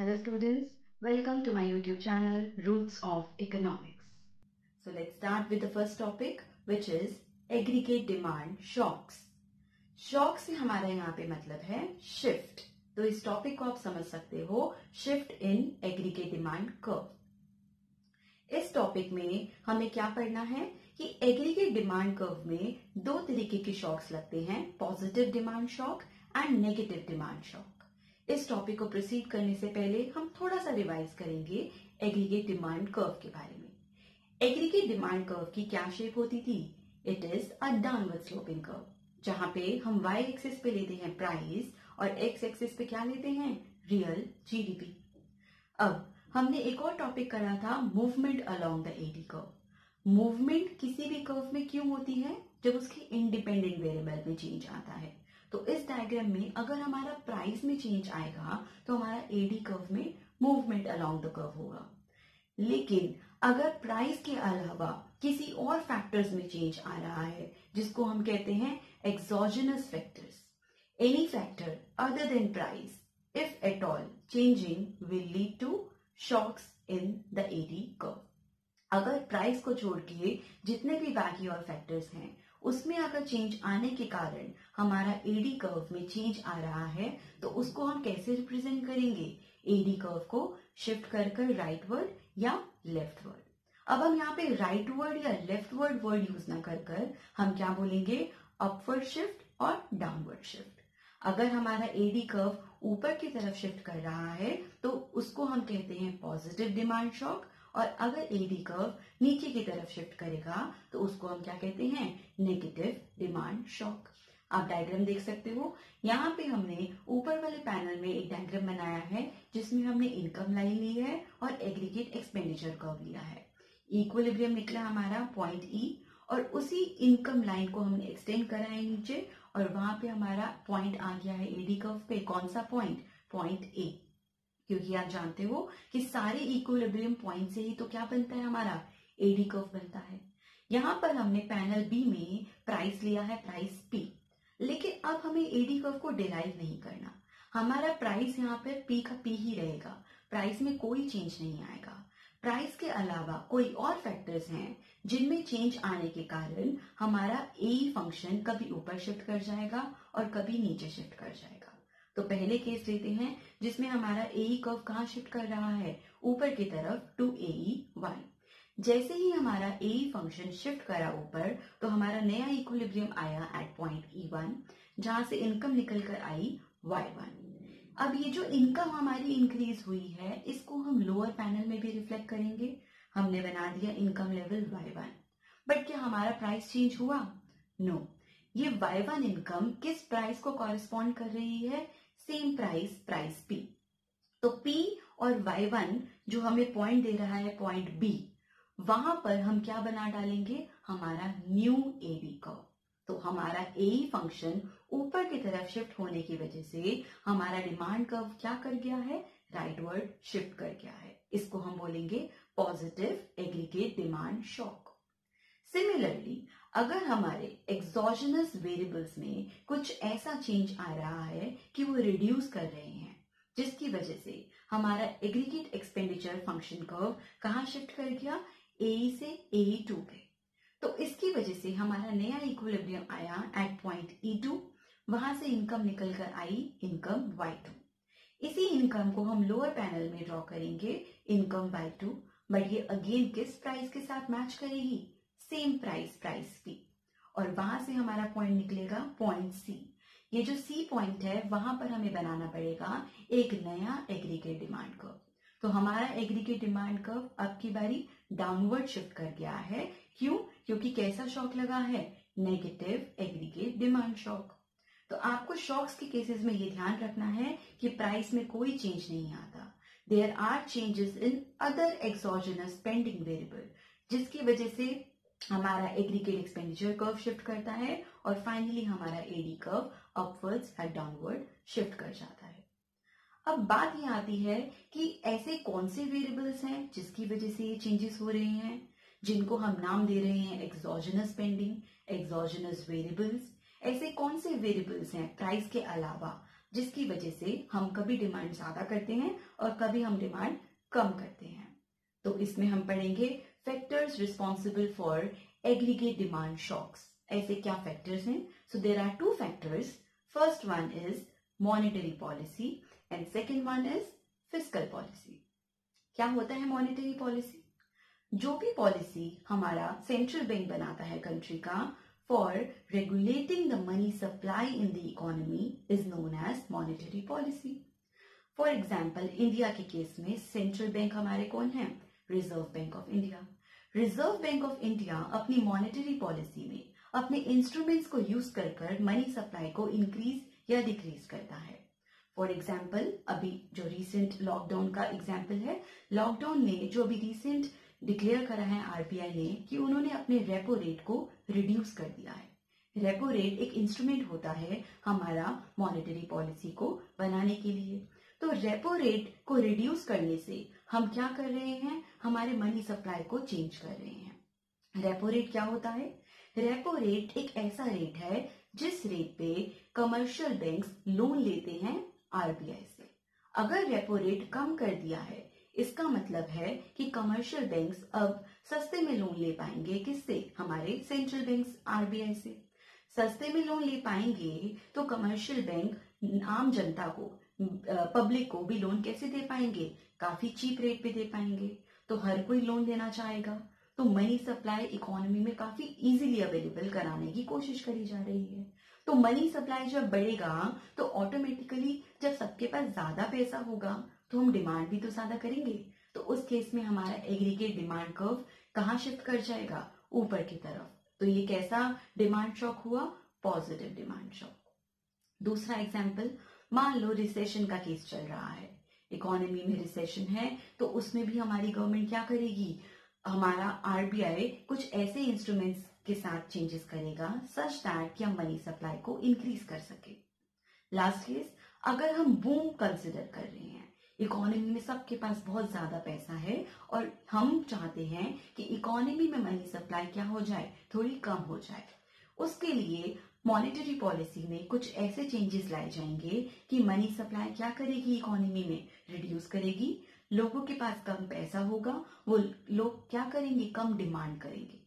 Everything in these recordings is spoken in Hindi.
Hello students, welcome to my YouTube channel Roots of Economics. So let's start with the first topic which is aggregate demand shocks. Shock से हमारा यहाँ पे मतलब है शिफ्ट तो इस टॉपिक को आप समझ सकते हो shift in aggregate demand curve इस टॉपिक में हमें क्या पढ़ना है कि एग्रीगेट डिमांड कर्व में दो तरीके के शॉक्स लगते हैं positive demand shock and negative demand shock इस टॉपिक को प्रोसीड करने से पहले हम थोड़ा सा रिवाइज करेंगे एग्रीगेट डिमांड कर्व के बारे में। एग्रीगेट डिमांड कर्व की क्या शेप होती थी? It is a downward sloping curve जहाँ पे हम वाई एक्सिस पे लेते हैं प्राइस और एक्स एक्सिस पे क्या लेते हैं? रियल जीडीपी अब हमने एक और टॉपिक करा था movement along the AD curve movement किसी भी कर्व में क्यों होती है? जब उसके इंडिपेंडेंट वेरिएबल में चेंज आता है। तो इस डायग्राम में अगर हमारा प्राइस में चेंज आएगा तो हमारा एडी कर्व में मूवमेंट अलोंग द कर्व होगा लेकिन अगर प्राइस के अलावा किसी और फैक्टर्स में चेंज आ रहा है जिसको हम कहते हैं exogenous factors any factor other than price, if at all, changing will lead to shocks in the AD curve. अगर प्राइस को छोड़ के जितने भी बाकी और फैक्टर्स हैं उसमें अगर चेंज आने के कारण हमारा एडी कर्व में चेंज आ रहा है तो उसको हम कैसे रिप्रेजेंट करेंगे? एडी कर्व को शिफ्ट कर कर राइट वर्ड या लेफ़्ट वर्ड अब हम यहाँ पे राइट वर्ड या लेफ़्ट वर्ड वर्ड यूज़ ना कर कर हम क्या बोलेंगे? अपवर्ड शिफ्ट और डाउनवर्ड शिफ्ट अगर हमारा एडी कर्व ऊपर की तरफ़ शिफ्ट कर रहा है तो उसको हम कहते हैं पॉजिटिव डिमांड शॉक और अगर एडी कर्व नीचे की तरफ़ शिफ्ट करेगा तो उसको हम क्या कहते हैं? नेगेटिव डिमांड शॉक आप डायग्राम देख सकते हो। यहाँ पे हमने ऊपर वाले पैनल में एक डायग्राम बनाया है, जिसमें हमने इनकम लाइन ली है और एग्रीगेट एक्सपेंडिचर कर्व लिया है। इक्वलिब्रियम निकला हमारा पॉइंट ई e और उसी इनकम लाइन को हमने एक्सटेंड करा है नीचे और वहाँ पे हमारा पॉइंट आ गया है एडी कर्व पे। कौन सा पॉइंट पॉइंट ए क्योंकि आप जानते हो कि सारे इक्विलिब्रियम पॉइंट से ही तो क्या बनता है हमारा? एडी कर्व बनता है। यहाँ पर हमने पैनल बी में प्राइस लिया है प्राइस पी लेकिन अब हमें एडी कर्व को डिराइव नहीं करना। हमारा प्राइस यहाँ पर पी का पी ही रहेगा। प्राइस में कोई चेंज नहीं आएगा। प्राइस के अलावा कोई और फैक्टर्स हैं जिनमें चेंज आने के कारण हमारा ए फ़ंक्शन कभी ऊपर शिफ्ट कर जाएगा और कभी नीचे शिफ्ट कर जाएगा। तो पहले केस लेते हैं, जिसमें हमारा ए कर्व कहा शिफ्ट कर रहा है? ऊपर की तरफ़ टू ए वन जैसे ही हमारा ए फ़ंक्शन शिफ्ट करा ऊपर तो हमारा नया इक्विलिब्रियम आया एट पॉइंट ई वन जहाँ से इनकम निकल कर आई वाई वन अब ये जो इनकम हमारी इंक्रीज हुई है, इसको हम लोअर पैनल में भी रिफ्लेक्ट करेंगे। हमने बना दिया income level Y one but क्या हमारा प्राइस चेंज हुआ? No no. ये वाई वन इनकम किस प्राइस को कॉरेस्पॉन्ड कर रही है? सेम प्राइस प्राइस पी तो पी और वाई वन जो हमें पॉइंट दे रहा है पॉइंट बी वहाँ पर हम क्या बना डालेंगे? हमारा न्यू ए बी कर्व तो हमारा ए फ़ंक्शन ऊपर की तरफ़ शिफ्ट होने की वजह से हमारा डिमांड कर्व क्या कर गया है? राइट वर्ड शिफ्ट कर गया है. इसको हम बोलेंगे positive aggregate demand shock similarly अगर हमारे एक्सोजनस वेरिएबल्स में कुछ ऐसा चेंज आ रहा है कि वो रिड्यूस कर रहे हैं, जिसकी वजह से हमारा एग्रीगेट एक्सपेंडिचर फ़ंक्शन कर्व कहा शिफ्ट कर गया? ए से ए टू पे। तो इसकी वजह से हमारा नया इक्विलिब्रियम आया एट पॉइंट ई टू वहाँ से इनकम निकल कर आई इनकम वाई टू इसी इनकम को हम लोअर पैनल में ड्रॉ करेंगे इनकम बाय टू बट ये अगेन किस प्राइस के साथ मैच करेगी? सेम प्राइस प्राइस पी और वहाँ से हमारा पॉइंट निकलेगा पॉइंट सी ये जो सी पॉइंट है, वहाँ पर हमें बनाना पड़ेगा एक नया एग्रीगेट डिमांड कर्व तो हमारा एग्रीगेट डिमांड कर्व अब की बारी डाउनवर्ड शिफ्ट कर गया है. क्यों? क्योंकि कैसा शॉक लगा है? नेगेटिव एग्रीगेट डिमांड शॉक तो आपको शॉक्स के केसेस में ये ध्यान रखना है कि प्राइस में कोई चेंज नहीं आता. There are changes in other exogenous pending variable जिसकी वजह से हमारा एग्रीगेट एक्सपेंडिचर कर्व शिफ्ट करता है और फाइनली हमारा एडी कर्व अपवर्ड्स या डाउनवर्ड शिफ्ट कर जाता है। अब बात ये आती है कि ऐसे कौन से वेरिएबल्स हैं जिसकी वजह से ये चेंजेस हो रहे हैं, जिनको हम नाम दे रहे हैं एक्सोजनस पेंडिंग एक्सोजनस वेरिएबल्स ऐसे कौन से वेरिएबल्स हैं प्राइस के अलावा जिसकी वजह से हम कभी डिमांड ज़्यादा करते हैं और कभी हम डिमांड कम करते हैं? तो इसमें हम पढ़ेंगे factors responsible for aggregate demand shocks ऐसे क्या फैक्टर्स हैं? So there are two factors first one is monetary policy and second one is fiscal policy क्या होता है मॉनिटरी पॉलिसी जो भी पॉलिसी हमारा सेंट्रल बैंक बनाता है कंट्री का for regulating the money supply in the economy is known as monetary policy for example India के केस में सेंट्रल बैंक हमारे कौन है? Reserve Bank of India Reserve Bank of India अपनी मॉनेटरी पॉलिसी में अपने इंस्ट्रूमेंट्स को यूज़ कर कर मनी सप्लाई को इंक्रीज या डिक्रीज करता है। फॉर एग्ज़ाम्पल अभी जो रिसेंट लॉकडाउन का एग्ज़ाम्पल है लॉकडाउन में जो अभी रिसेंट डिक्लेयर करा है आरबीआई ने कि उन्होंने अपने रेपो रेट को रिड्यूस कर दिया है। रेपो रेट एक इंस्ट्रूमेंट होता है हमारा मॉनेटरी पॉलिसी को बनाने के लिए। तो रेपो रेट को रिड्यूस करने से हम क्या कर रहे हैं? हमारे मनी सप्लाई को चेंज कर रहे हैं। रेपो रेट क्या होता है? रेपो रेट एक ऐसा रेट है जिस रेट पे कमर्शियल बैंक्स लोन लेते हैं आरबीआई से। अगर रेपो रेट कम कर दिया है, इसका मतलब है कि कमर्शियल बैंक्स अब सस्ते में लोन ले पाएँगे किससे? हमारे सेंट्रल बैंक्स आरबीआई से। सस्ते में लोन ले पाएँगे तो कमर्शियल बैंक आम जनता को पब्लिक को भी लोन कैसे दे पाएँगे? काफ़ी चीप रेट पे दे पाएँगे। तो हर कोई लोन देना चाहेगा। तो मनी सप्लाई इकोनॉमी में काफ़ी इजीली अवेलेबल कराने की कोशिश करी जा रही है। तो मनी सप्लाई जब बढ़ेगा तो ऑटोमेटिकली जब सबके पास ज़्यादा पैसा होगा तो हम डिमांड भी तो ज़्यादा करेंगे। तो उस केस में हमारा एग्रीगेट डिमांड कर्व कहाँ शिफ्ट कर जाएगा? ऊपर की तरफ़। तो ये कैसा डिमांड शॉक हुआ? पॉजिटिव डिमांड शॉक दूसरा एग्ज़ाम्पल मान लो रिसेशन का केस चल रहा है। इकोनॉमी में रिसेशन है तो उसमें भी हमारी गवर्नमेंट क्या करेगी? हमारा आरबीआई कुछ ऐसे इंस्ट्रूमेंट्स के साथ चेंजेस करेगा सच दैट कि हम मनी सप्लाई को इंक्रीज कर सके। लास्ट केस अगर हम बूम कंसिडर कर रहे हैं इकोनॉमी में सबके पास बहुत ज़्यादा पैसा है और हम चाहते हैं कि इकोनॉमी में मनी सप्लाई क्या हो जाए, थोड़ी कम हो जाए, उसके लिए मॉनेटरी पॉलिसी में कुछ ऐसे चेंजेस लाए जाएँगे कि मनी सप्लाई क्या करेगी इकोनॉमी में? रिड्यूस करेगी, लोगों के पास कम पैसा होगा, वो लोग क्या करेंगे? कम डिमांड करेंगे।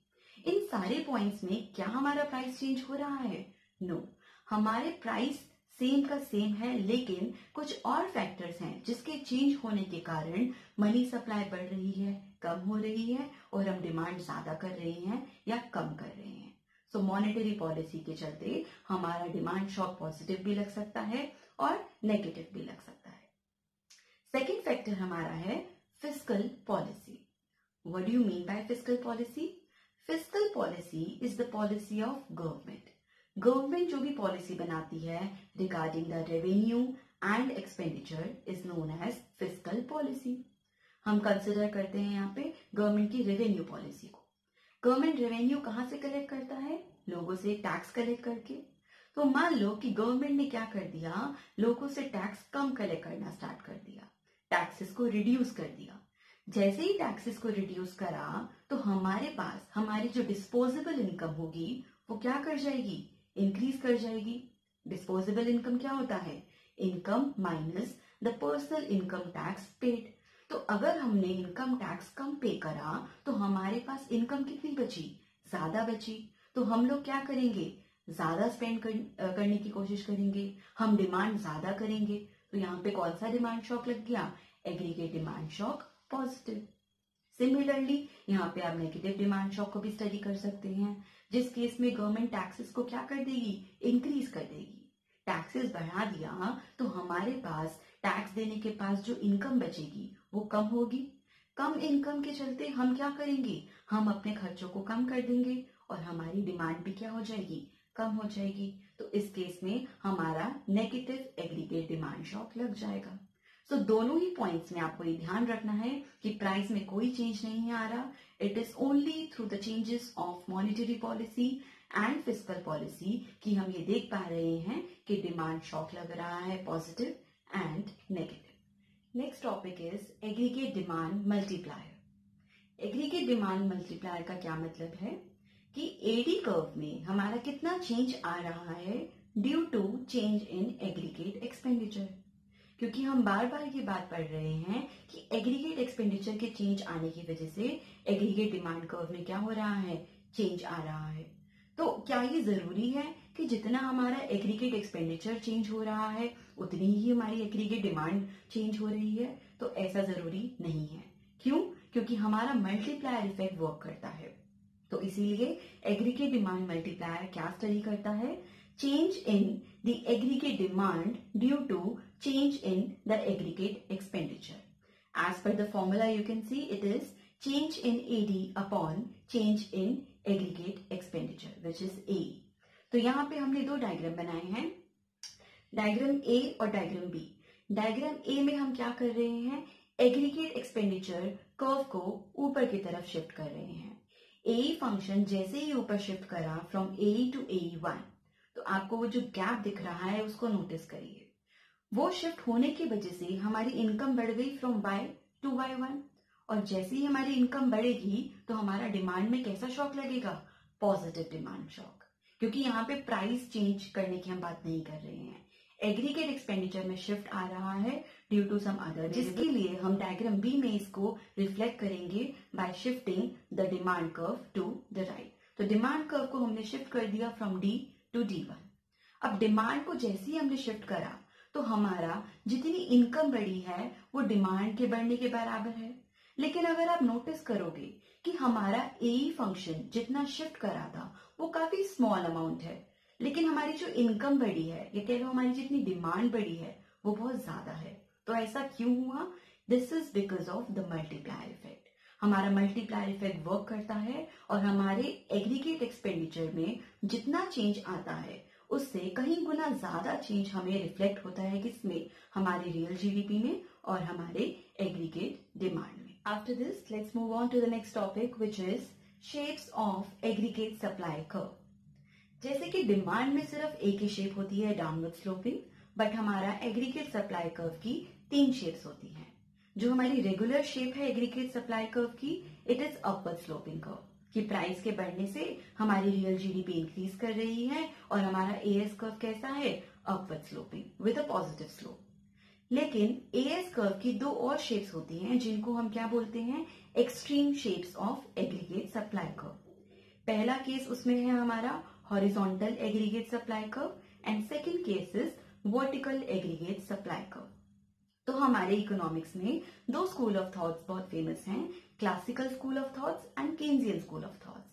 इन सारे पॉइंट्स में क्या हमारा प्राइस चेंज हो रहा है? No no. हमारे प्राइस सेम का सेम है, लेकिन कुछ और फैक्टर्स हैं जिसके चेंज होने के कारण मनी सप्लाई बढ़ रही है, कम हो रही है, और हम डिमांड ज़्यादा कर रहे हैं या कम कर रहे हैं। सो मॉनेटरी पॉलिसी के चलते हमारा डिमांड शॉक पॉजिटिव भी लग सकता है और नेगेटिव भी लग सकता है। सेकेंड फैक्टर हमारा है fiscal policy what you mean by fiscal policy fiscal policy is the policy of government government जो भी पॉलिसी बनाती है regarding the revenue and expenditure is known as fiscal policy हम कंसिडर करते हैं यहाँ पे गवर्नमेंट की रेवेन्यू पॉलिसी को. गवर्नमेंट रेवेन्यू कहाँ से कलेक्ट करता है? लोगों से टैक्स कलेक्ट करके. तो मान लो कि गवर्नमेंट ने क्या कर दिया? लोगों से टैक्स कम कलेक्ट करना स्टार्ट कर दिया. टैक्सेस को रिड्यूस कर दिया। जैसे ही टैक्सेस को रिड्यूस करा तो हमारे पास हमारी जो डिस्पोजेबल इनकम होगी वो क्या कर जाएगी? इंक्रीज कर जाएगी। डिस्पोजेबल इनकम क्या होता है? Income minus the personal income tax paid तो अगर हमने इनकम टैक्स कम पे करा तो हमारे पास इनकम कितनी बची? ज़्यादा बची। तो हम लोग क्या करेंगे? ज़्यादा स्पेंड कर, करने की कोशिश करेंगे। हम डिमांड ज़्यादा करेंगे। तो यहाँ पे कौन सा डिमांड शॉक लग गया? Aggregate demand shock positive similarly यहाँ पे आप नेगेटिव डिमांड शॉक को भी स्टडी कर सकते हैं, जिस केस में गवर्नमेंट टैक्सेस को क्या कर देगी? इंक्रीज कर देगी. टैक्सेस बढ़ा दिया तो हमारे पास टैक्स देने के पास जो इनकम बचेगी, वो कम होगी. कम इनकम के चलते हम क्या करेंगे? हम अपने खर्चों को कम कर देंगे और हमारी डिमांड भी क्या हो जाएगी? कम हो जाएगी. तो इस केस में हमारा नेगेटिव एग्रीगेट डिमांड शॉक लग जाएगा। सो so, दोनों ही पॉइंट्स में आपको ये ध्यान रखना है कि प्राइस में कोई चेंज नहीं आ रहा। It is only through the changes of monetary policy and fiscal policy कि हम ये देख पा रहे हैं कि डिमांड शॉक लग रहा है positive and negative next topic is aggregate demand multiplier aggregate demand multiplier का क्या मतलब है? कि एडी कर्व में हमारा कितना चेंज आ रहा है due to change in aggregate expenditure क्योंकि हम बार बार ये बात पढ़ रहे हैं कि एग्रीगेट एक्सपेंडिचर के चेंज आने की वजह से एग्रीगेट डिमांड कर्व में क्या हो रहा है? चेंज आ रहा है। तो क्या ये ज़रूरी है कि जितना हमारा एग्रीगेट एक्सपेंडिचर चेंज हो रहा है, उतनी ही हमारी एग्रीगेट डिमांड चेंज हो रही है? तो ऐसा ज़रूरी नहीं है। क्यों? क्योंकि हमारा मल्टीप्लायर इफ़ेक्ट वर्क करता है। तो इसीलिए एग्रीगेट डिमांड मल्टीप्लायर क्या स्टडी करता है? Change in the aggregate demand due to change in the aggregate expenditure as per the formula you can see it is change in AD upon change in aggregate expenditure which is A तो यहाँ पे हमने दो डायग्राम बनाए हैं। डायग्राम ए और डायग्राम बी डायग्राम ए में हम क्या कर रहे हैं? एग्रीगेट एक्सपेंडिचर कर्व को ऊपर की तरफ़ शिफ्ट कर रहे हैं। ए फ़ंक्शन जैसे ही ऊपर शिफ्ट करा from A to A one तो आपको वो जो गैप दिख रहा है उसको नोटिस करिए। वो शिफ्ट होने की वजह से हमारी इनकम बढ़ गई from Y to Y one और जैसे ही हमारी इनकम बढ़ेगी तो हमारा डिमांड में कैसा शॉक लगेगा? पॉजिटिव डिमांड शॉक क्योंकि यहाँ पे प्राइस चेंज करने की हम बात नहीं कर रहे हैं। एग्रीगेट एक्सपेंडिचर में शिफ्ट आ रहा है ड्यू टू सम अदर जिसके लिए हम डायग्राम बी में इसको रिफ्लेक्ट करेंगे by shifting the demand curve to the right तो डिमांड कर्व को हमने शिफ्ट कर दिया from D to D one अब डिमांड को जैसे ही हमने शिफ्ट करा तो हमारा जितनी इनकम बढ़ी है वो डिमांड के बढ़ने के बराबर है. लेकिन अगर आप नोटिस करोगे कि हमारा ए फ़ंक्शन जितना शिफ्ट करा था वो काफ़ी स्मॉल अमाउंट है. लेकिन हमारी जो इनकम बढ़ी है या कह लो हमारी जितनी डिमांड बढ़ी है वो बहुत ज़्यादा है. तो ऐसा क्यों हुआ? This is because of the multiplier effect हमारा मल्टीप्लायर इफ़ेक्ट वर्क करता है और हमारे एग्रीगेट एक्सपेंडिचर में जितना चेंज आता है, उससे कहीं गुना ज़्यादा चेंज हमें रिफ्लेक्ट होता है किसमें? हमारे रियल जीडीपी में और हमारे एग्रीगेट डिमांड में. After this let's move on to the next topic which is shapes of aggregate supply curve जैसे कि डिमांड में सिर्फ़ एक ही शेप होती है डाउनवर्ड स्लोपिंग बट हमारा एग्रीगेट सप्लाई कर्व की तीन शेप्स होती हैं। जो हमारी रेगुलर शेप है एग्रीगेट सप्लाई कर्व की it is upward sloping curve कि प्राइस के बढ़ने से हमारी रियल जीडीपी इंक्रीज कर रही है और हमारा एएस कर्व कैसा है? Upward sloping with a positive slope लेकिन एएस कर्व की दो और शेप्स होती हैं, जिनको हम क्या बोलते हैं? Extreme shapes of aggregate supply curve पहला केस उसमें है हमारा horizontal aggregate supply curve and second case is vertical aggregate supply curve. तो हमारे इकोनॉमिक्स में दो स्कूल ऑफ़ थॉट्स बहुत फ़ेमस हैं classical school of thoughts and Keynesian school of thoughts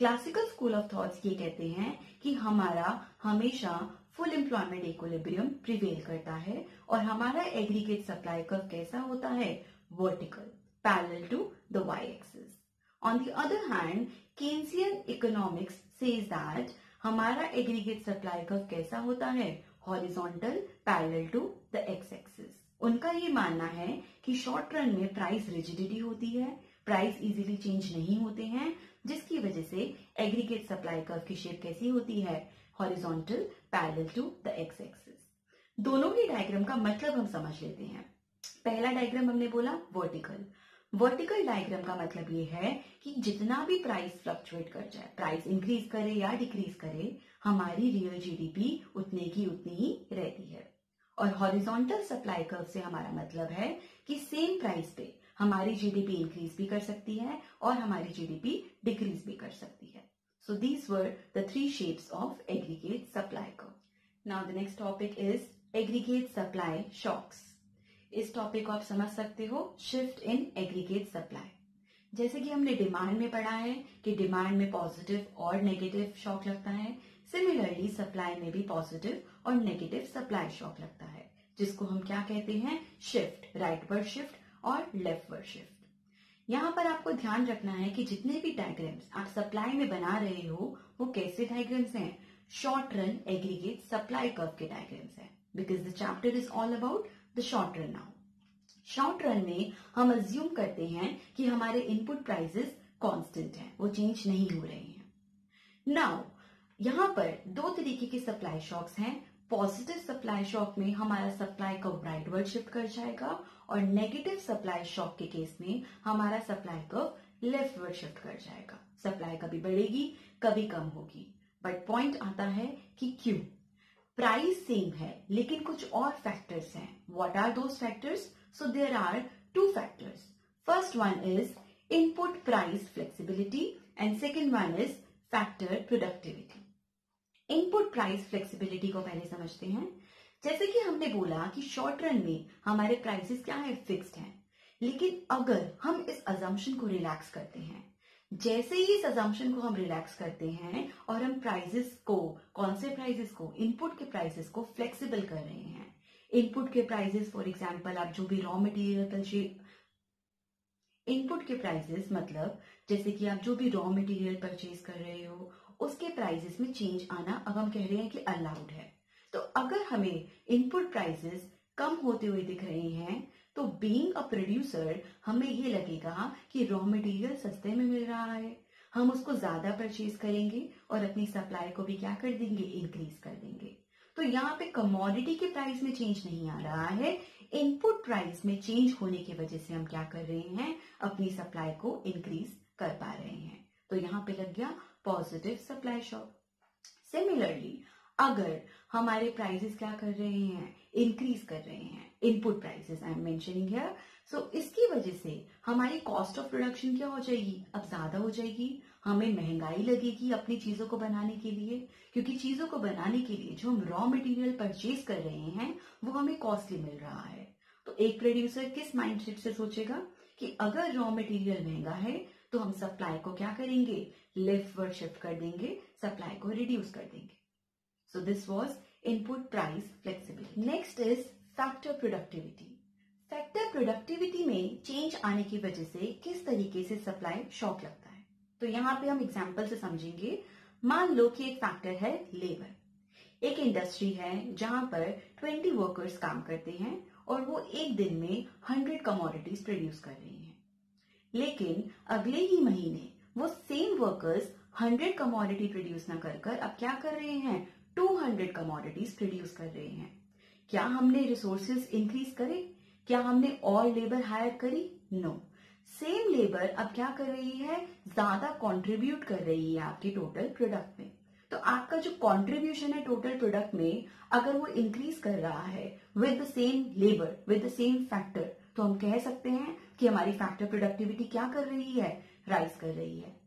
classical school of thoughts ये कहते हैं कि हमारा हमेशा फुल एम्प्लॉयमेंट इक्विलिब्रियम प्रिवेल करता है और हमारा एग्रीगेट सप्लाई कर्व कैसा होता है? Vertical parallel to the Y axis on the other hand Keynesian economics says that हमारा एग्रीगेट सप्लाई कर्व कैसा होता है? Horizontal parallel to the X axis उनका ये मानना है कि शॉर्ट रन में प्राइस रिजिडिटी होती है प्राइस इजीली चेंज नहीं होते हैं, जिसकी वजह से एग्रीगेट सप्लाई कर्व की शेप कैसी होती है? Horizontal parallel to the X axis दोनों ही डायग्राम का मतलब हम समझ लेते हैं। पहला डायग्राम हमने बोला वर्टिकल वर्टिकल डायग्राम का मतलब ये है कि जितना भी प्राइस फ्लक्चुएट कर जाए प्राइस इंक्रीज करे या डिक्रीज करे, हमारी रियल जीडीपी उतने की उतनी ही रहती है। और हॉरिजॉन्टल सप्लाई कर्व से हमारा मतलब है कि सेम प्राइस पे हमारी जीडीपी इंक्रीज भी कर सकती है और हमारी जीडीपी डिक्रीज भी कर सकती है। So these were the three shapes of aggregate supply curve now the next topic is aggregate supply shocks इस टॉपिक को आप समझ सकते हो शिफ्ट इन एग्रीगेट सप्लाई जैसे कि हमने डिमांड में पढ़ा है कि डिमांड में पॉजिटिव और नेगेटिव शॉक लगता है सिमिलरली सप्लाई में भी पॉजिटिव और नेगेटिव सप्लाई शॉक लगता है, जिसको हम क्या कहते हैं? शिफ्ट राइट वर्ड शिफ्ट और लेफ़्ट वर्ड शिफ्ट यहाँ पर आपको ध्यान रखना है कि जितने भी डायग्राम्स आप सप्लाई में बना रहे हो, वो कैसे डायग्राम्स हैं? Short run aggregate supply curve के डायग्राम्स हैं because the chapter is all about the short run now short run में हम अज्यूम करते हैं कि हमारे इनपुट प्राइसेस कांस्टेंट हैं, वो चेंज नहीं हो रहे हैं. नाउ यहाँ पर दो तरीके के सप्लाई शॉक्स हैं। पॉजिटिव सप्लाई शॉक में हमारा सप्लाई कर्व राइटवर्ड शिफ्ट कर जाएगा और नेगेटिव सप्लाई शॉक के केस में हमारा सप्लाई कर्व लेफ्टवर्ड शिफ्ट कर जाएगा। सप्लाई कभी बढ़ेगी, कभी कम होगी। बट पॉइंट आता है कि क्यों? प्राइस सेम है, लेकिन कुछ और फैक्टर्स हैं। What are those factors so there are two factors first one is input price flexibility and second one is factor productivity input price flexibility को पहले समझते हैं। जैसे कि हमने बोला कि शॉर्ट रन में हमारे प्राइसेस क्या है? फिक्स्ड हैं। लेकिन अगर हम इस अजम्पशन को रिलैक्स करते हैं, जैसे ही इस अजम्पशन को हम रिलैक्स करते हैं और हम प्राइजेस को, कौन से प्राइजेस को इनपुट के प्राइजेस को फ्लेक्सिबल कर रहे हैं। इनपुट के प्राइजेस फॉर एग्जांपल आप जो भी रॉ मटेरियल परचेज इनपुट के प्राइजेस मतलब जैसे कि आप जो भी रॉ मटेरियल परचेज कर रहे हो उसके प्राइजेस में चेंज आना अब हम कह रहे हैं कि अलाउड है। तो अगर हमें इनपुट प्राइजेस कम होते हुए दिख रहे हैं तो बीइंग अ प्रोड्यूसर हमें ये लगेगा कि रॉ मटेरियल सस्ते में मिल रहा है। हम उसको ज़्यादा परचेज करेंगे और अपनी सप्लाई को भी क्या कर देंगे? इंक्रीज कर देंगे। तो यहाँ पे कमोडिटी के प्राइस में चेंज नहीं आ रहा है। इनपुट प्राइस में चेंज होने की वजह से हम क्या कर रहे हैं? अपनी सप्लाई को इंक्रीज कर पा रहे हैं। तो यहाँ पे लग गया पॉजिटिव सप्लाई शॉक सिमिलरली अगर हमारे प्राइसेस क्या कर रहे हैं? इंक्रीज कर रहे हैं. Input prices I am mentioning here so इसकी वजह से हमारी कॉस्ट ऑफ़ प्रोडक्शन क्या हो जाएगी? अब ज़्यादा हो जाएगी। हमें महँगाई लगेगी अपनी चीज़ों को बनाने के लिए, क्योंकि चीज़ों को बनाने के लिए जो हम रॉ मटेरियल परचेज कर रहे हैं, वो हमें कॉस्टली मिल रहा है। तो एक प्रोड्यूसर किस माइंडसेट से सोचेगा कि अगर रॉ मटेरियल महँगा है तो हम सप्लाई को क्या करेंगे? लेफ़्ट वर्ड शिफ्ट कर देंगे सप्लाई को रिड्यूस कर देंगे। So this was input price flexibility. Next is factor productivity factor productivity में चेंज आने की वजह से किस तरीके से सप्लाई शॉक लगता है? तो यहाँ पे हम एग्ज़ाम्पल से समझेंगे। मान लो कि एक फैक्टर है लेबर एक इंडस्ट्री है जहाँ पर 20 वर्कर्स काम करते हैं और वो एक दिन में 100 कमोडिटीज प्रोड्यूस कर रहे हैं। लेकिन अगले ही महीने वो सेम वर्कर्स 100 कमोडिटी प्रोड्यूस ना कर कर अब क्या कर रहे हैं? 200 कमोडिटीज प्रोड्यूस कर रहे हैं। क्या हमने रिसोर्सेज इंक्रीज करे? क्या हमने और लेबर हायर करी? नो सेम लेबर अब क्या कर रही है? ज़्यादा कंट्रीब्यूट कर रही है आपके टोटल प्रोडक्ट में। तो आपका जो कंट्रीब्यूशन है टोटल प्रोडक्ट में, अगर वो इंक्रीज कर रहा है with the same labour with the same factor तो हम कह सकते हैं कि हमारी फैक्टर प्रोडक्टिविटी क्या कर रही है? राइज कर रही है।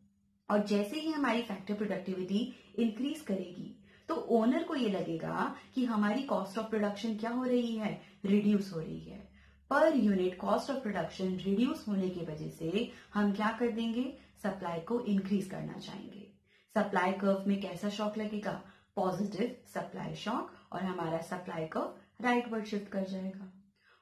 और जैसे ही हमारी फैक्टर प्रोडक्टिविटी इंक्रीज करेगी तो ओनर को ये लगेगा कि हमारी कॉस्ट ऑफ़ प्रोडक्शन क्या हो रही है? रिड्यूस हो रही है। पर unit cost of production reduce होने की वजह से हम क्या कर देंगे? सप्लाई को इंक्रीज करना चाहेंगे। सप्लाई कर्व में कैसा शॉक लगेगा? पॉजिटिव सप्लाई शॉक और हमारा supply curve rightward shift कर जाएगा।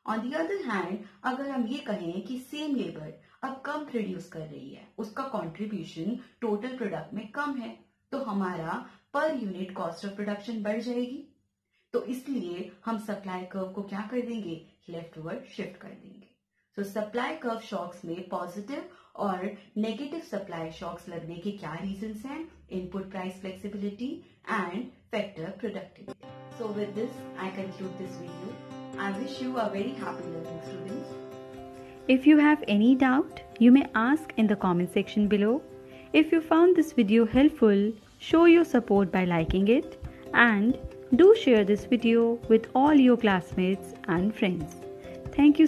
ऑन दी अदर हैंड अगर हम ये कहें कि सेम लेबर अब कम प्रोड्यूस कर रही है, उसका कंट्रीब्यूशन टोटल प्रोडक्ट में कम है तो हमारा पर यूनिट कॉस्ट ऑफ़ प्रोडक्शन बढ़ जाएगी। तो इसलिए हम सप्लाई कर्व को क्या कर देंगे? लेफ़्ट वर्ड शिफ्ट कर देंगे। तो सप्लाई कर्व शॉक्स में पॉजिटिव और नेगेटिव सप्लाई शॉक्स लगने के क्या रीजन हैं? Input price flexibility and factor productivity so with this I conclude this video I wish you a very happy learning, students. If you have any doubt, you may ask in the comment section below. If you found this video helpful, show your support by liking it and do share this video with all your classmates and friends. Thank you.